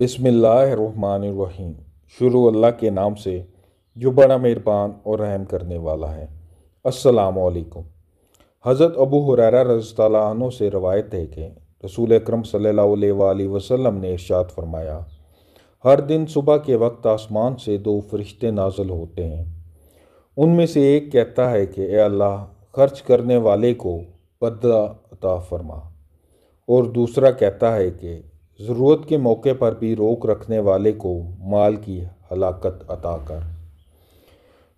بسم اللہ الرحمن الرحیم۔ شروع اللہ کے نام سے جو بڑا مہربان اور رحم کرنے والا ہے۔ السلام علیکم۔ حضرت ابو حریرہ رضی اللہ عنہ سے روایت ہے کہ رسول اکرم صلی اللہ علیہ وآلہ وسلم نے ارشاد فرمایا، ہر دن صبح کے وقت آسمان سے دو فرشتے نازل ہوتے ہیں۔ ان میں سے ایک کہتا ہے کہ، اے اللہ، خرچ کرنے والے کو بدلہ عطا فرما۔ اور دوسرا کہتا ہے کہ ضرورت کے موقع پر بھی روک رکھنے والے کو مال کی ہلاکت عطا کر۔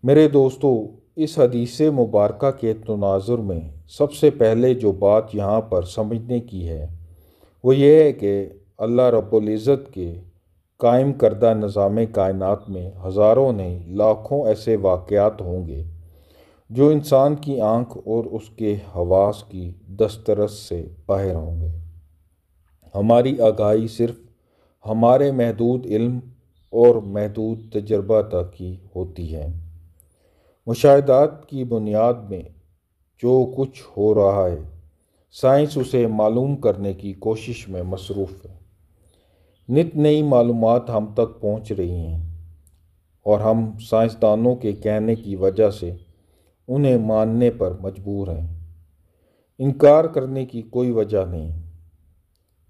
میرے دوستو، اس حدیث مبارکہ کے تناظر میں سب سے پہلے جو بات یہاں پر سمجھنے کی ہے، وہ یہ ہے کہ اللہ رب العزت کے قائم کردہ نظام کائنات میں ہزاروں نہیں، لاکھوں ایسے واقعات ہوں گے جو انسان کی آنکھ اور اس کے حواس کی دسترس سے باہر ہوں گے۔ ہماری آگاہی صرف ہمارے محدود علم اور محدود تجربہ تک کی ہوتی ہے۔ مشاہدات کی بنیاد میں جو کچھ ہو رہا ہے، سائنس اسے معلوم کرنے کی کوشش میں مصروف ہے۔ نت نئی معلومات ہم تک پہنچ رہی ہیں اور ہم سائنسدانوں کے کہنے کی وجہ سے انہیں ماننے پر مجبور ہیں۔ انکار کرنے کی کوئی وجہ نہیں۔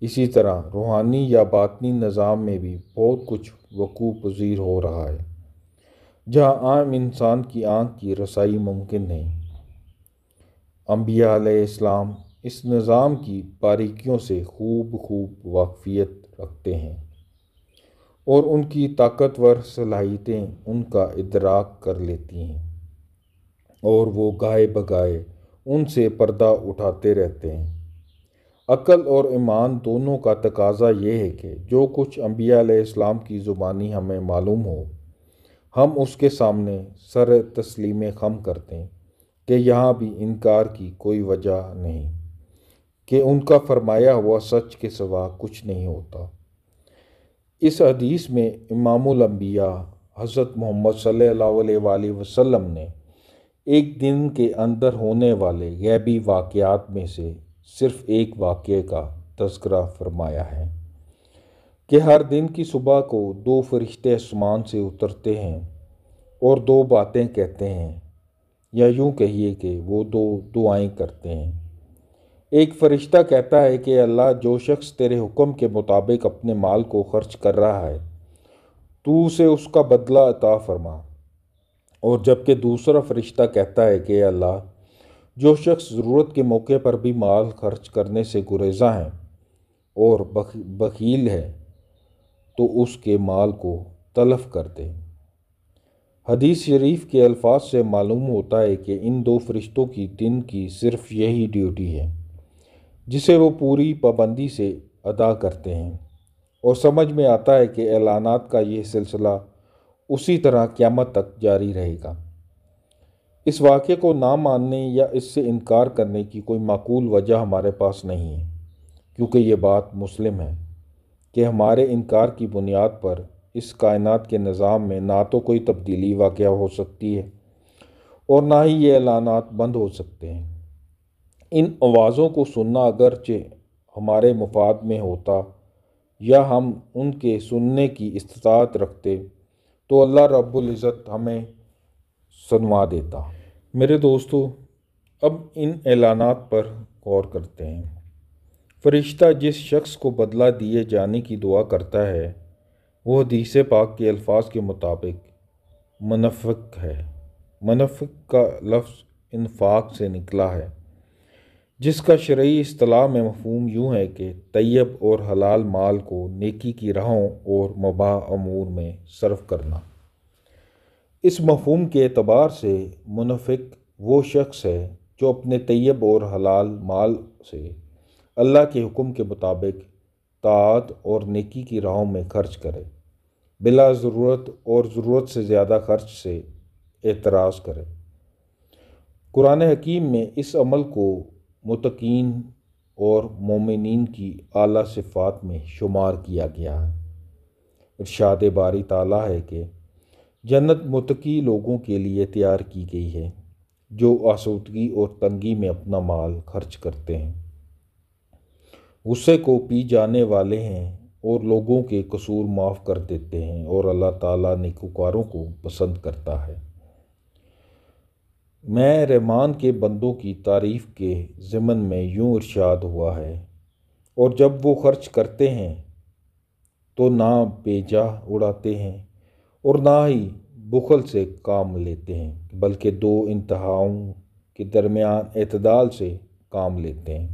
اسی طرح روحانی یا باطنی نظام میں بھی بہت کچھ وقوع پذیر ہو رہا ہے۔ جہاں عام انسان کی آنکھ کی رسائی ممکن نہیں۔ انبیاء علیہ السلام اس نظام کی باریکیوں سے خوب خوب واقفیت رکھتے ہیں اور ان کی طاقتور صلاحیتیں ان کا ادراک کر لیتی ہیں اور وہ گائے بگائے ان سے پردہ اٹھاتے رہتے ہیں۔ عقل اور ایمان دونوں کا تقاضا یہ ہے کہ جو کچھ انبیاء علیہ السلام کی زبانی ہمیں معلوم ہو، ہم اس کے سامنے سر تسلیم خم کرتے ہیں کہ یہاں بھی انکار کی کوئی وجہ نہیں، کہ ان کا فرمایا ہوا سچ کے سوا کچھ نہیں ہوتا۔ اس حدیث میں امام الانبیاء حضرت محمد صلی اللہ علیہ وآلہ وسلم نے ایک دن کے اندر ہونے والے غیبی واقعات میں سے صرف ایک واقعے کا تذکرہ فرمایا ہے کہ ہر دن کی صبح کو دو فرشتے آسمان سے اترتے ہیں اور دو باتیں کہتے ہیں یا یوں کہیے کہ وہ دو دعائیں کرتے ہیں۔ ایک فرشتہ کہتا ہے کہ اللہ جو شخص تیرے حکم کے مطابق اپنے مال کو خرچ کر رہا ہے، تو اسے اس کا بدلہ عطا فرما۔ اور جبکہ دوسرا فرشتہ کہتا ہے کہ اللہ جو شخص ضرورت کے موقع پر بھی مال خرچ کرنے سے گریزاں ہیں اور بخیل ہے، تو اس کے مال کو تلف کر دے حدیث شریف کے الفاظ سے معلوم ہوتا ہے کہ ان دو فرشتوں کی دن کی صرف یہی ڈیوٹی ہے، جسے وہ پوری پابندی سے ادا کرتے ہیں۔ اور سمجھ میں آتا ہے کہ اعلانات کا یہ سلسلہ اسی طرح قیامت تک جاری رہے گا۔ اس واقعے کو نہ ماننے یا اس سے انکار کرنے کی کوئی معقول وجہ ہمارے پاس نہیں ہے، کیونکہ یہ بات مسلم ہے کہ ہمارے انکار کی بنیاد پر اس کائنات کے نظام میں نہ تو کوئی تبدیلی واقع ہو سکتی ہے اور نہ ہی یہ اعلانات بند ہو سکتے ہیں۔ ان آوازوں کو سننا اگرچہ ہمارے مفاد میں ہوتا یا ہم ان کے سننے کی استطاعت رکھتے، تو اللہ رب العزت ہمیں سنوا دیتا۔ میرے دوستو، اب ان اعلانات پر غور کرتے ہیں۔ فرشتہ جس شخص کو بدلہ دیے جانے کی دعا کرتا ہے، وہ حدیث پاک کے الفاظ کے مطابق منفق ہے۔ منفق کا لفظ انفاق سے نکلا ہے، جس کا شرعی اصطلاح میں مفہوم یوں ہے کہ طیب اور حلال مال کو نیکی کی راہوں اور مباح امور میں صرف کرنا۔ اس مفہوم کے اعتبار سے منفق وہ شخص ہے جو اپنے طیب اور حلال مال سے اللہ کے حکم کے مطابق طاعت اور نیکی کی راہوں میں خرچ کرے، بلا ضرورت اور ضرورت سے زیادہ خرچ سے اعتراض کرے۔ قرآن حکیم میں اس عمل کو متقین اور مومنین کی اعلیٰ صفات میں شمار کیا گیا۔ ہے ارشاد باری تعالیٰ ہے کہ جنت متقی لوگوں کے لیے تیار کی گئی ہے، جو آسودگی اور تنگی میں اپنا مال خرچ کرتے ہیں۔ غصے کو پی جانے والے ہیں اور لوگوں کے قصور معاف کر دیتے ہیں اور اللہ تعالیٰ نیکوکاروں کو پسند کرتا ہے۔ میں رحمان کے بندوں کی تعریف کے ضمن میں یوں ارشاد ہوا ہے، اور جب وہ خرچ کرتے ہیں تو نہ بے جا اڑاتے ہیں۔ اور نہ ہی بخل سے کام لیتے ہیں، بلکہ دو انتہاؤں کے درمیان اعتدال سے کام لیتے ہیں۔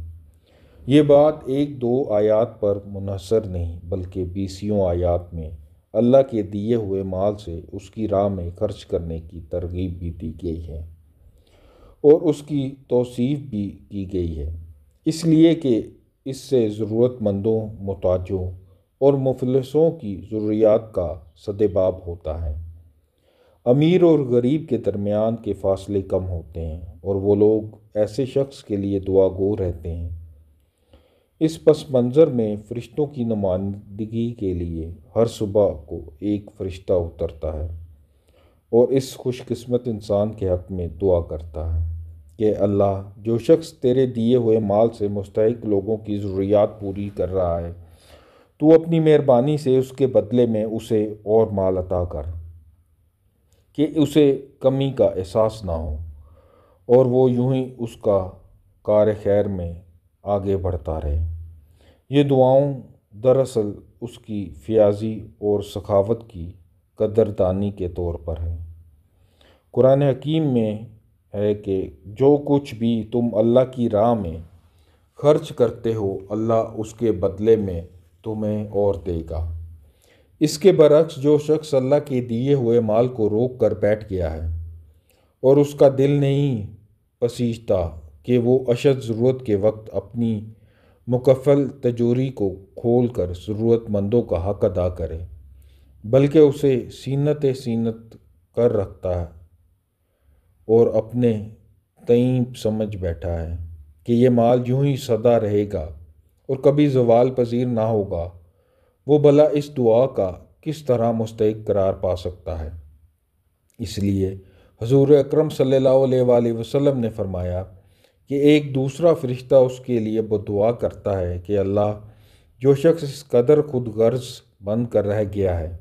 یہ بات ایک دو آیات پر منحصر نہیں، بلکہ بیسیوں آیات میں اللہ کے دیے ہوئے مال سے اس کی راہ میں خرچ کرنے کی ترغیب بھی دی گئی ہے اور اس کی توصیف بھی کی گئی ہے۔ اس لیے کہ اس سے ضرورت مندوں محتاجوں اور مفلسوں کی ضروریات کا سدباب ہوتا ہے۔ امیر اور غریب کے درمیان کے فاصلے کم ہوتے ہیں اور وہ لوگ ایسے شخص کے لیے دعا گو رہتے ہیں۔ اس پس منظر میں فرشتوں کی نمائندگی کے لیے ہر صبح کو ایک فرشتہ اترتا ہے اور اس خوش قسمت انسان کے حق میں دعا کرتا ہے کہ اللہ جو شخص تیرے دیے ہوئے مال سے مستحق لوگوں کی ضروریات پوری کر رہا ہے تو اپنی مہربانی سے اس کے بدلے میں اسے اور مال عطا کر کہ اسے کمی کا احساس نہ ہو اور وہ یوں ہی اس کا کار خیر میں آگے بڑھتا رہے۔ یہ دعاؤں دراصل اس کی فیاضی اور سخاوت کی قدردانی کے طور پر ہیں۔ قرآن حکیم میں ہے کہ جو کچھ بھی تم اللہ کی راہ میں خرچ کرتے ہو، اللہ اس کے بدلے میں تمہیں اور دے گا۔ اس کے برعکس جو شخص اللہ کے دیے ہوئے مال کو روک کر بیٹھ گیا ہے اور اس کا دل نہیں پسیجتا کہ وہ اشد ضرورت کے وقت اپنی مکفل تجوری کو کھول کر ضرورت مندوں کا حق ادا کرے، بلکہ اسے سینت سینت کر رکھتا ہے اور اپنے تعین سمجھ بیٹھا ہے کہ یہ مال یوں ہی سدا رہے گا۔ اور کبھی زوال پذیر نہ ہوگا۔ وہ بھلا اس دعا کا کس طرح مستحق قرار پا سکتا ہے؟ اس لیے حضور اکرم صلی اللہ علیہ وآلہ وسلم نے فرمایا کہ ایک دوسرا فرشتہ اس کے لیے دعا کرتا ہے کہ اللہ جو شخص اس قدر خود غرض بند کر رہ گیا ہے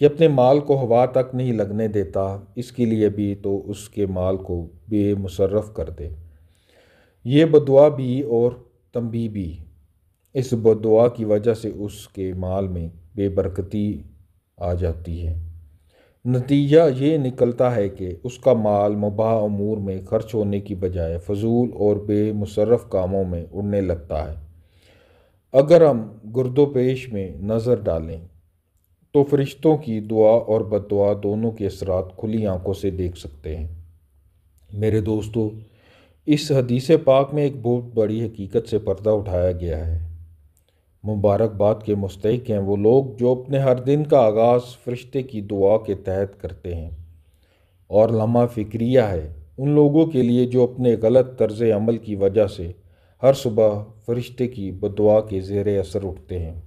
کہ اپنے مال کو ہوا تک نہیں لگنے دیتا، اس کے لیے بھی تو اس کے مال کو بے مصرف کر دے۔ یہ بدعا بھی اور تنبی بھی۔ اس بدعا کی وجہ سے اس کے مال میں بے برکتی آ جاتی ہے۔ نتیجہ یہ نکلتا ہے کہ اس کا مال مباح امور میں خرچ ہونے کی بجائے فضول اور بے مصرف کاموں میں اڑنے لگتا ہے۔ اگر ہم گرد و پیش میں نظر ڈالیں تو فرشتوں کی دعا اور بد دعا دونوں کے اثرات کھلی آنکھوں سے دیکھ سکتے ہیں۔ میرے دوستو، اس حدیث پاک میں ایک بہت بڑی حقیقت سے پردہ اٹھایا گیا ہے۔ مبارکباد کے مستحق ہیں۔ وہ لوگ جو اپنے ہر دن کا آغاز فرشتے کی دعا کے تحت کرتے ہیں۔ اور لمحہ فکریہ ہے۔ ان لوگوں کے لیے جو اپنے غلط طرز عمل کی وجہ سے ہر صبح فرشتے کی بدعا کے زیر اثر اٹھتے ہیں۔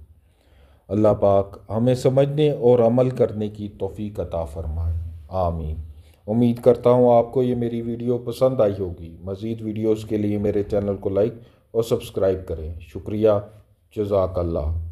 اللہ پاک ہمیں سمجھنے اور عمل کرنے کی توفیق عطا فرمائے۔ آمین۔ امید کرتا ہوں آپ کو یہ میری ویڈیو پسند آئی ہوگی۔ مزید ویڈیوز کے لیے میرے چینل کو لائک اور سبسکرائب کریں۔ شکریہ۔ جزاک اللہ